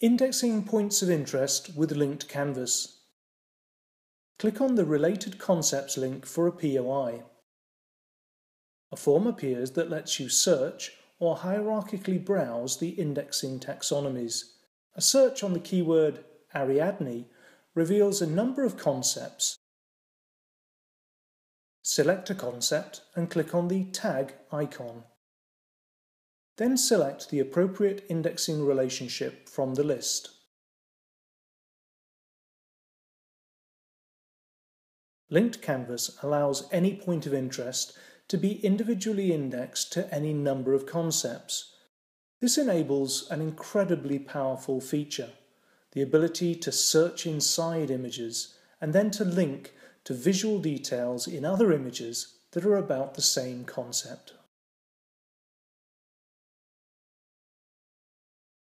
Indexing points of interest with linked canvas. Click on the Related Concepts link for a POI. A form appears that lets you search or hierarchically browse the indexing taxonomies. A search on the keyword Ariadne reveals a number of concepts. Select a concept and click on the Tag icon. Then select the appropriate indexing relationship from the list. Linked Canvas allows any point of interest to be individually indexed to any number of concepts. This enables an incredibly powerful feature, the ability to search inside images and then to link to visual details in other images that are about the same concept.